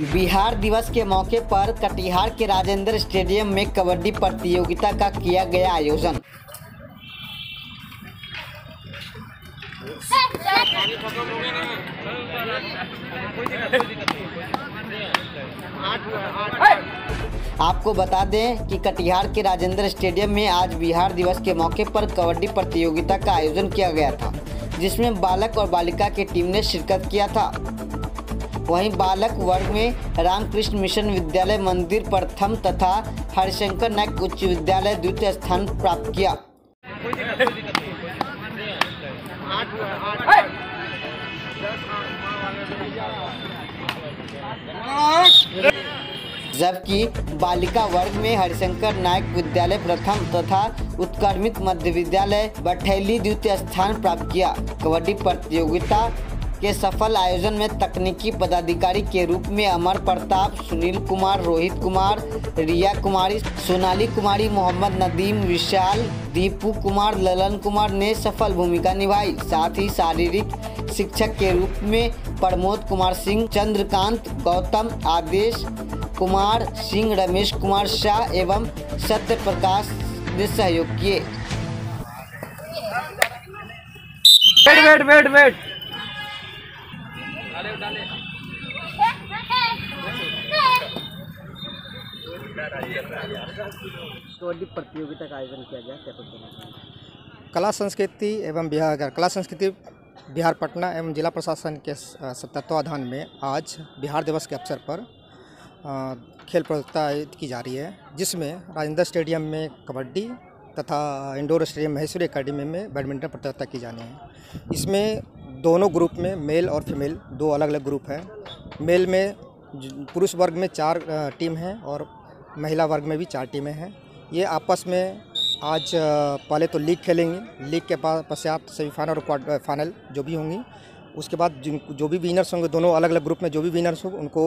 बिहार दिवस के मौके पर कटिहार के राजेंद्र स्टेडियम में कबड्डी प्रतियोगिता का किया गया आयोजन। आपको बता दें कि कटिहार के राजेंद्र स्टेडियम में आज बिहार दिवस के मौके पर कबड्डी प्रतियोगिता का आयोजन किया गया था, जिसमें बालक और बालिका की टीम ने शिरकत किया था। वहीं बालक वर्ग में रामकृष्ण मिशन विद्यालय मंदिर प्रथम तथा हरिशंकर नायक उच्च विद्यालय द्वितीय स्थान प्राप्त किया। जबकि बालिका वर्ग में हरिशंकर नायक विद्यालय प्रथम तथा उत्कर्मित मध्य विद्यालय बठैली द्वितीय स्थान प्राप्त किया। कबड्डी प्रतियोगिता के सफल आयोजन में तकनीकी पदाधिकारी के रूप में अमर प्रताप, सुनील कुमार, रोहित कुमार, रिया कुमारी, सोनाली कुमारी, मोहम्मद नदीम, विशाल, दीपू कुमार, ललन कुमार ने सफल भूमिका निभाई। साथ ही शारीरिक शिक्षक के रूप में प्रमोद कुमार सिंह, चंद्रकांत, गौतम, आदेश कुमार सिंह, रमेश कुमार शाह एवं सत्य प्रकाश ने सहयोग किए। वेट वेट वेट कबड्डी प्रतियोगिता का आयोजन किया गया क्या कुछ कला संस्कृति एवं बिहार कला संस्कृति बिहार पटना एवं जिला प्रशासन के तत्वाधान में आज बिहार दिवस के अवसर पर खेल प्रतियोगिता आयोजित की जा रही है जिसमें राजेंद्र स्टेडियम में कबड्डी तथा इंडोर स्टेडियम महेश्वरी अकेडमी में बैडमिंटन प्रतियोगिता की जानी है। इसमें दोनों ग्रुप में मेल और फीमेल दो अलग अलग ग्रुप हैं। मेल में पुरुष वर्ग में चार टीम हैं और महिला वर्ग में भी चार टीमें हैं। ये आपस में आज पहले तो लीग खेलेंगे। लीग के बाद पश्चात सेमीफाइनल और क्वार्टर फाइनल जो भी होंगी उसके बाद जिन जो भी विनर्स होंगे दोनों अलग अलग ग्रुप में जो भी विनर्स होंगे उनको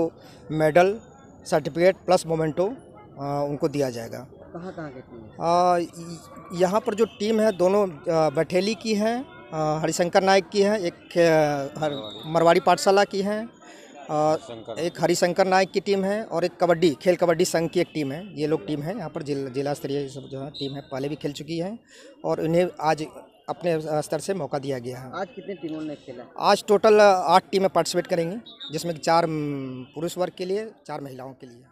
मेडल सर्टिफिकेट प्लस मोमेंटो उनको दिया जाएगा। कहाँ कहाँ के यहाँ पर जो टीम है दोनों बठेली की है हरिशंकर नायक की है एक मरवाड़ी पाठशाला की है अ, एक हरिशंकर नायक की टीम है और एक कबड्डी खेल कबड्डी संघ की एक टीम है ये लोग टीम है यहाँ पर जिला जिला स्तरीय सब जो है टीम है पहले भी खेल चुकी है और इन्हें आज अपने स्तर से मौका दिया गया है। आज कितने टीमों ने खेला? आज टोटल आठ टीमें पार्टिसिपेट करेंगी जिसमें चार पुरुष वर्ग के लिए चार महिलाओं के लिए।